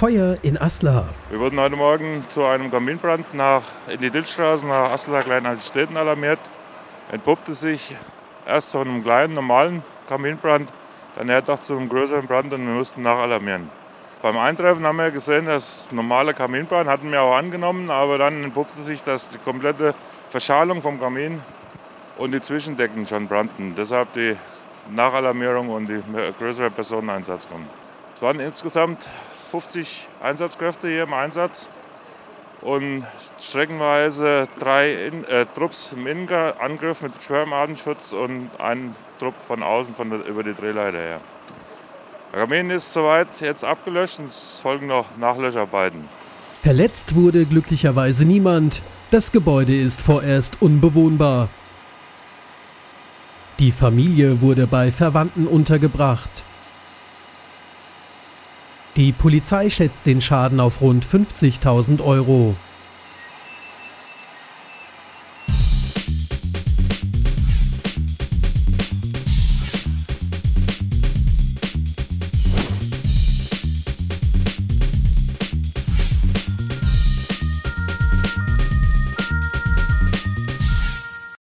Feuer in Aslar. Wir wurden heute Morgen zu einem Kaminbrand nach, in die Dillstraße nach Aslar Kleinaltstädten alarmiert. Entpuppte sich erst zu einem kleinen, normalen Kaminbrand, dann eher doch zu einem größeren Brand und wir mussten nachalarmieren. Beim Eintreffen haben wir gesehen, dass normale Kaminbrand hatten wir auch angenommen, aber dann entpuppte sich, dass die komplette Verschalung vom Kamin und die Zwischendecken schon brannten. Deshalb die Nachalarmierung und die größere Personeneinsatz kommen. Es waren insgesamt 50 Einsatzkräfte hier im Einsatz und streckenweise drei in, äh, Trupps im Innenangriff mit Schwärmartenschutz und ein Trupp von außen von der, über die Drehleiter her. Kamin ist soweit jetzt abgelöscht und es folgen noch Nachlöscharbeiten. Verletzt wurde glücklicherweise niemand. Das Gebäude ist vorerst unbewohnbar. Die Familie wurde bei Verwandten untergebracht. Die Polizei schätzt den Schaden auf rund 50.000 Euro.